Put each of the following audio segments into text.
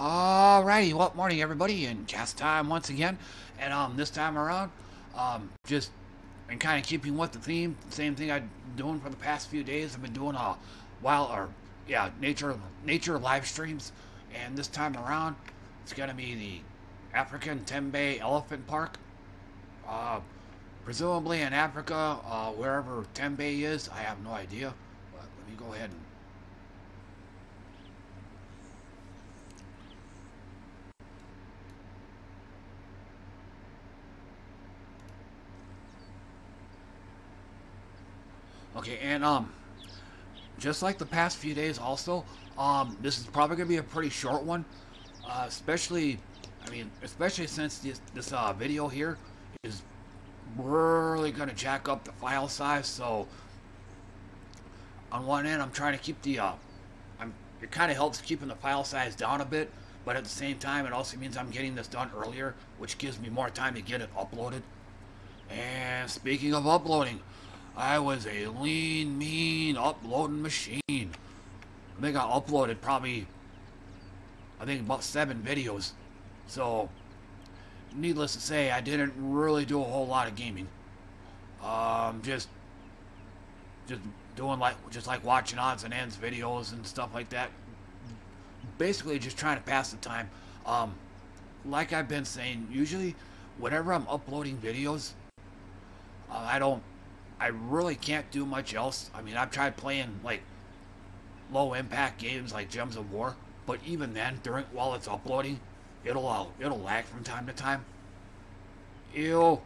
Alrighty, well, morning everybody, and cast time once again. And um, this time around, um, just in kind of keeping with the theme, same thing I've been doing for the past few days. I've been doing a while, or yeah, nature nature live streams, and this time around, it's gonna be the African Tembe Elephant Park. Uh, presumably in Africa, uh, wherever Tembe is, I have no idea. But let me go ahead and Okay, and um, just like the past few days, also, um, this is probably gonna be a pretty short one, uh, especially, I mean, especially since this this uh, video here is really gonna jack up the file size. So, on one end, I'm trying to keep the, uh, I'm it kind of helps keeping the file size down a bit, but at the same time, it also means I'm getting this done earlier, which gives me more time to get it uploaded. And speaking of uploading, I was a lean, mean uploading machine. I think I uploaded probably, I think about seven videos. So, needless to say, I didn't really do a whole lot of gaming. Um, just, just doing like, just like watching odds and ends videos and stuff like that. Basically, just trying to pass the time. Um, like I've been saying, usually, whenever I'm uploading videos, uh, I don't I really can't do much else. I mean, I've tried playing like low impact games like Gems of War, but even then, during while it's uploading, it'll uh, it'll lag from time to time. Ew.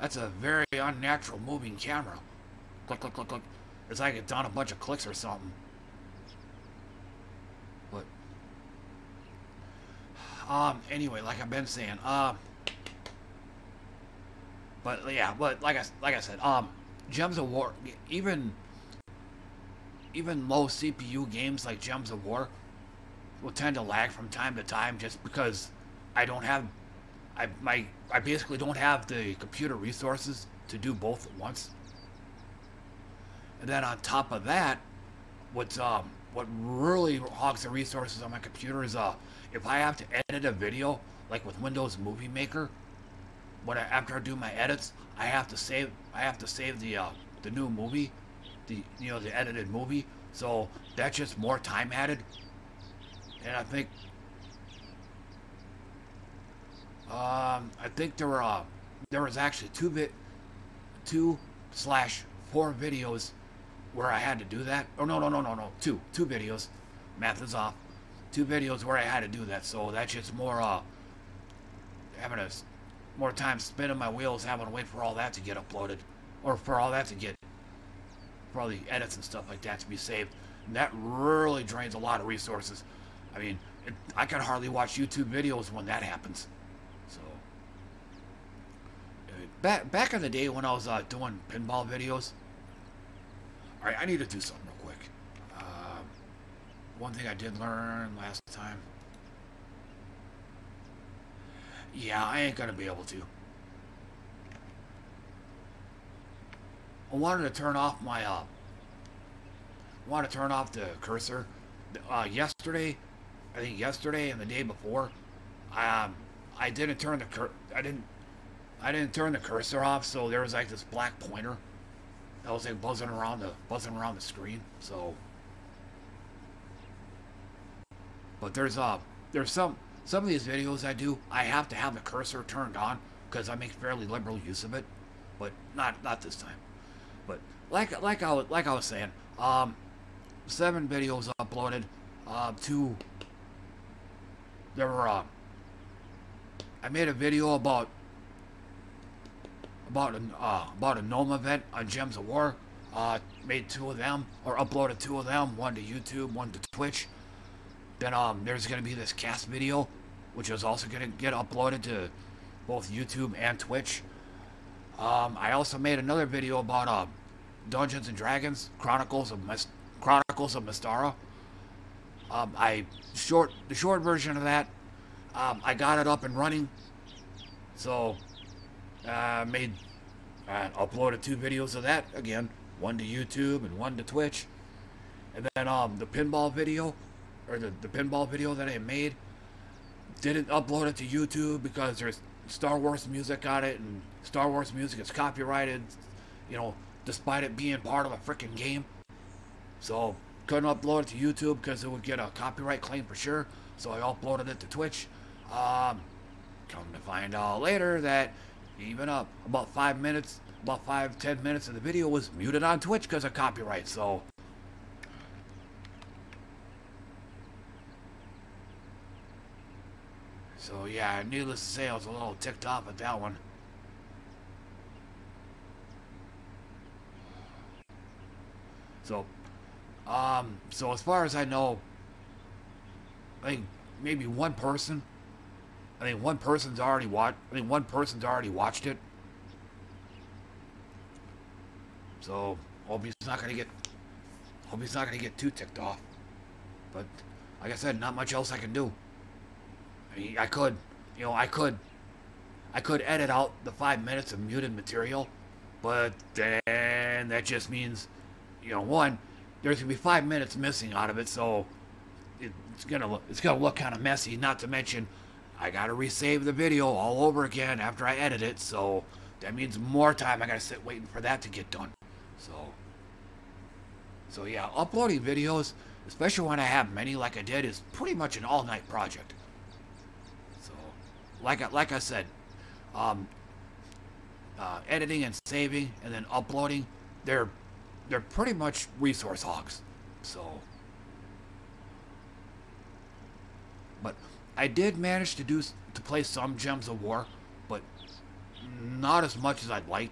That's a very unnatural moving camera. Click, click, click, click. It's like it's done a bunch of clicks or something. Um, anyway, like I've been saying, uh, but yeah, but like I like I said, um, Gems of War, even even low CPU games like Gems of War will tend to lag from time to time just because I don't have I my I basically don't have the computer resources to do both at once. And then on top of that, what's um what really hogs the resources on my computer is uh if I have to edit a video, like with Windows Movie Maker, when I, after I do my edits, I have to save I have to save the uh, the new movie, the you know the edited movie. So that's just more time added. And I think um, I think there were uh, there was actually two bit two slash four videos where I had to do that. Oh no no no no no two two videos. Math is off two videos where I had to do that, so that's just more, uh, having a, more time spinning my wheels, having to wait for all that to get uploaded, or for all that to get, for all the edits and stuff like that to be saved. And that really drains a lot of resources. I mean, it, I can hardly watch YouTube videos when that happens. So, back, back in the day when I was uh, doing pinball videos, alright, I need to do something one thing I did learn last time. Yeah, I ain't gonna be able to. I wanted to turn off my, uh, want to turn off the cursor. Uh, yesterday, I think yesterday and the day before, um, I didn't turn the cur I didn't, I didn't turn the cursor off, so there was like this black pointer that was like buzzing around the, buzzing around the screen, so... But there's uh there's some some of these videos I do, I have to have the cursor turned on because I make fairly liberal use of it, but not not this time. But like like I like I was saying, um, seven videos uploaded, uh, two. There were uh, I made a video about about an uh, about a gnome event on Gems of War. Uh, made two of them or uploaded two of them, one to YouTube, one to Twitch. Then um, there's going to be this cast video, which is also going to get uploaded to both YouTube and Twitch. Um, I also made another video about uh, Dungeons and Dragons Chronicles of Mist Chronicles of Mystara. Um, I short the short version of that. Um, I got it up and running, so uh, made and uploaded two videos of that again, one to YouTube and one to Twitch. And then um, the pinball video, or the, the pinball video that I made, didn't upload it to YouTube because there's Star Wars music on it, and Star Wars music is copyrighted, you know, despite it being part of a freaking game. So couldn't upload it to YouTube because it would get a copyright claim for sure. So I uploaded it to Twitch. Um, come to find out later that even up about five minutes, about five ten minutes of the video was muted on Twitch because of copyright. So. So yeah, needless to say, I was a little ticked off at that one. So, um, so as far as I know, I think maybe one person, I think one person's already watched, I think one person's already watched it. So, hope he's not gonna get, hope he's not gonna get too ticked off. But, like I said, not much else I can do. I mean, I could, you know, I could, I could edit out the five minutes of muted material, but then that just means you know, one, there's gonna be five minutes missing out of it, so it's gonna look, it's gonna look kind of messy. Not to mention, I gotta resave the video all over again after I edit it, so that means more time I gotta sit waiting for that to get done. So, so yeah, uploading videos, especially when I have many like I did, is pretty much an all-night project. Like I, like I said, um, uh, editing and saving and then uploading, they're they're pretty much resource hogs. So, but I did manage to do to play some Gems of War, but not as much as I'd like.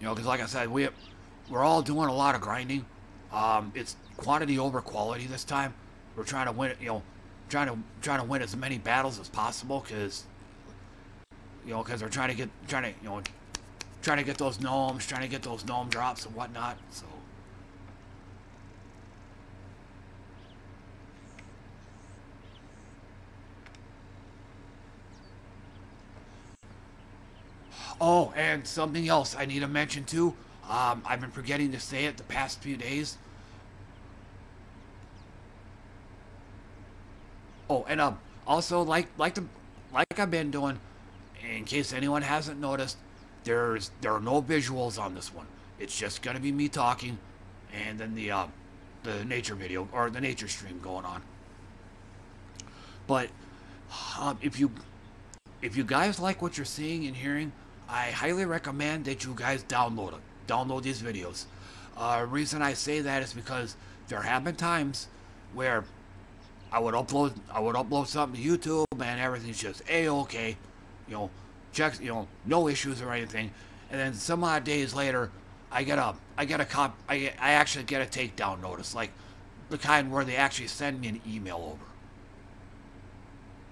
You know, because like I said, we we're all doing a lot of grinding. Um, it's quantity over quality this time. We're trying to win, you know, trying to trying to win as many battles as possible because you know, because we're trying to get trying to you know trying to get those gnomes, trying to get those gnome drops and whatnot. So. Oh, and something else I need to mention too. Um, I've been forgetting to say it the past few days. Oh, and um, also like like the like I've been doing, in case anyone hasn't noticed, there's there are no visuals on this one. It's just gonna be me talking, and then the uh, the nature video or the nature stream going on. But um, if you if you guys like what you're seeing and hearing, I highly recommend that you guys download it. Download these videos. Uh, reason I say that is because there have been times where I would upload I would upload something to YouTube and everything's just a okay, you know, checks, you know, no issues or anything. And then some odd days later, I get a, I get a cop, I, I actually get a takedown notice, like the kind where they actually send me an email over.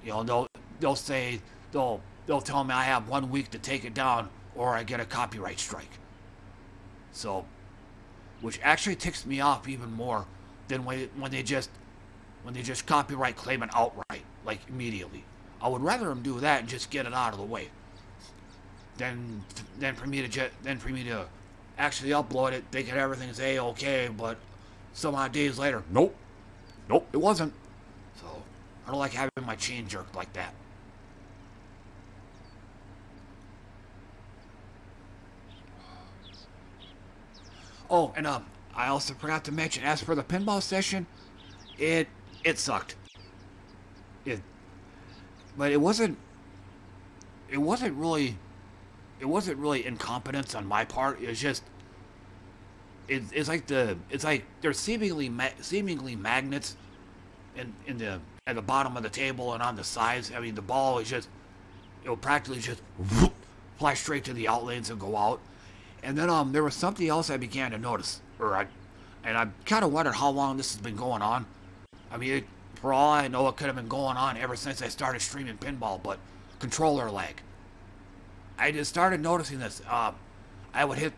You know, they'll, they'll say, they'll, they'll tell me I have one week to take it down or I get a copyright strike. So, which actually ticks me off even more than when, when they just, when they just copyright claim it outright, like immediately. I would rather them do that and just get it out of the way then then for me to then for me to actually upload it, thinking everything's a okay, but some odd days later, nope, nope, it wasn't. So I don't like having my chain jerked like that. Oh, and um, I also forgot to mention, as for the pinball session, it it sucked. It, but it wasn't. It wasn't really it wasn't really incompetence on my part. It was just it, it's like the it's like there's seemingly ma seemingly magnets in in the at the bottom of the table and on the sides. I mean, the ball is just it will practically just whoop, fly straight to the outlanes and go out. And then um there was something else I began to notice, or I and I kind of wondered how long this has been going on. I mean, for all I know, it could have been going on ever since I started streaming pinball, but controller lag. I just started noticing this. Uh, I would hit,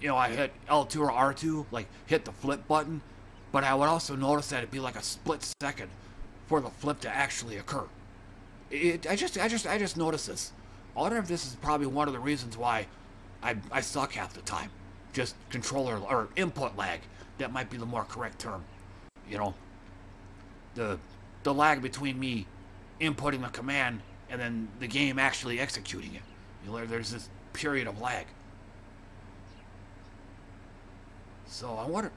you know, I hit L2 or R2, like hit the flip button, but I would also notice that it'd be like a split second for the flip to actually occur. It, I just, I just, I just noticed this. I wonder if this is probably one of the reasons why I, I suck half the time. Just controller or input lag. That might be the more correct term. You know, the the lag between me inputting the command and then the game actually executing it. You know, there's this period of lag. So I wonder,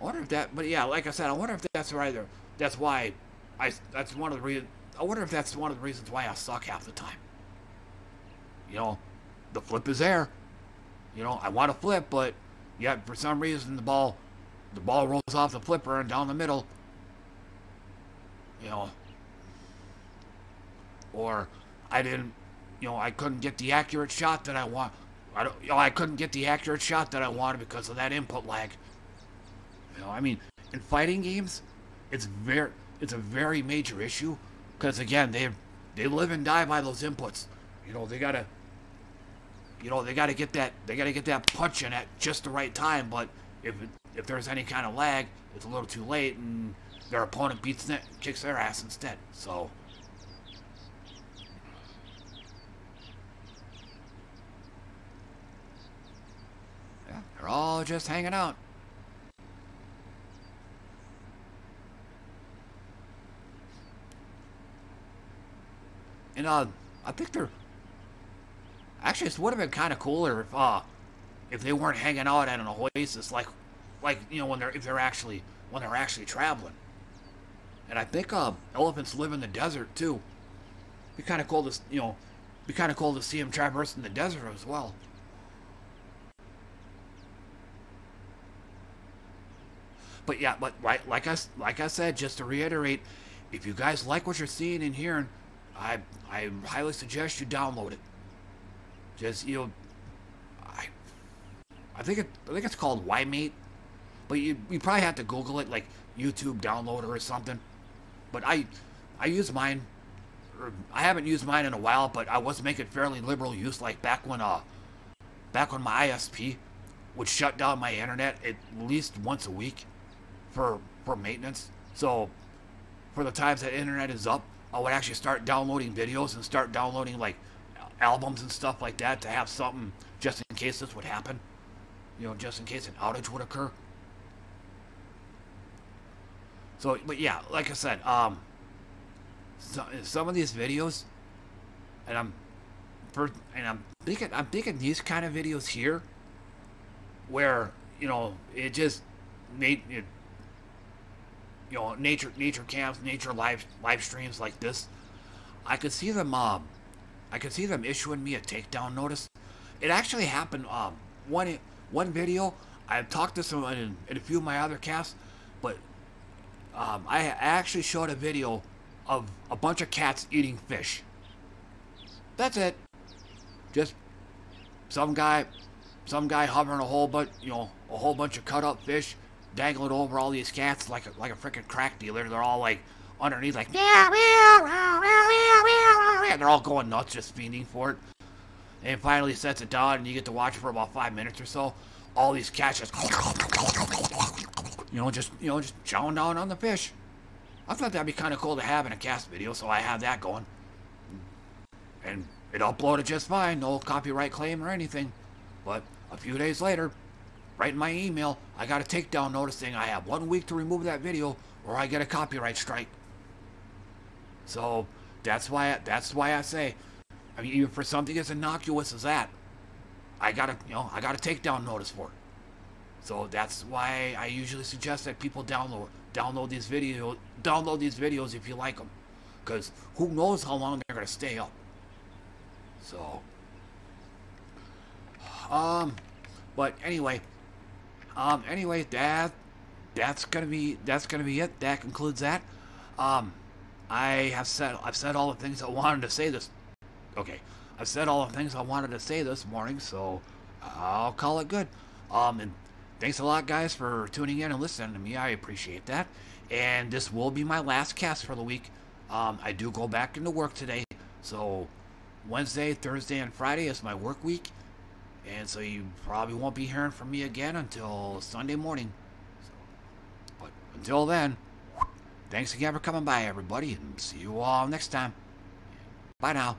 I wonder if that. But yeah, like I said, I wonder if that's right. There, that's why I. That's one of the reasons. I wonder if that's one of the reasons why I suck half the time. You know, the flip is there. You know, I want to flip, but yet for some reason the ball, the ball rolls off the flipper and down the middle. You know, or I didn't, you know, I couldn't get the accurate shot that I want. I don't, you know, I couldn't get the accurate shot that I wanted because of that input lag. You know, I mean, in fighting games, it's very, it's a very major issue because again, they they live and die by those inputs. You know, they gotta, you know, they gotta get that, they gotta get that punch in at just the right time. But if it, if there's any kind of lag, it's a little too late, and their opponent beats it, kicks their ass instead. So. Yeah, they're all just hanging out. And uh, I think they're actually it would have been kind of cooler if uh if they weren't hanging out at an oasis like like you know when they're if they're actually when they're actually traveling. And I think uh, elephants live in the desert too. Be kind of cool to you know, be kind of cool to see them traversing the desert as well. But yeah, but right, like I like I said, just to reiterate, if you guys like what you're seeing and hearing, I I highly suggest you download it. Just you know, I I think it I think it's called YMate, but you you probably have to Google it like YouTube downloader or something. But I I use mine. I haven't used mine in a while, but I was making fairly liberal use like back when uh back when my ISP would shut down my internet at least once a week for for maintenance. So for the times that internet is up, I would actually start downloading videos and start downloading like albums and stuff like that to have something just in case this would happen. You know, just in case an outage would occur. So, but yeah, like I said, um, so, some of these videos, and I'm, and I'm thinking, I'm thinking these kind of videos here, where you know it just made it you know, nature nature camps, nature live live streams like this, I could see them um, I could see them issuing me a takedown notice. It actually happened um one one video. I've talked to some in, in a few of my other casts, but um, I actually showed a video of a bunch of cats eating fish. That's it. Just some guy, some guy hovering a whole bunch, you know, a whole bunch of cut up fish dangling over all these cats like a, like a freaking crack dealer. They're all like underneath, like meow, meow, meow, meow, meow, meow. they're all going nuts, just fiending for it. And finally sets it down, and you get to watch it for about five minutes or so. All these cats just, you know, just you know, just chowing down on the fish. I thought that'd be kind of cool to have in a cast video, so I have that going. And it uploaded just fine, no copyright claim or anything. But a few days later, right in my email, I got a takedown notice saying I have one week to remove that video or I get a copyright strike. So that's why that's why I say, I mean, even for something as innocuous as that, I got a you know I got a takedown notice for it. So that's why I usually suggest that people download download these videos download these videos if you like them, because who knows how long they're gonna stay up. So, um, but anyway, um, anyway, that that's gonna be that's gonna be it. That concludes that. Um, I have said I've said all the things I wanted to say this. Okay, I've said all the things I wanted to say this morning, so I'll call it good. Um, and thanks a lot, guys, for tuning in and listening to me. I appreciate that. And this will be my last cast for the week. Um, I do go back into work today, so Wednesday, Thursday, and Friday is my work week. And so you probably won't be hearing from me again until Sunday morning. So, but until then, thanks again for coming by, everybody, and see you all next time. Bye now.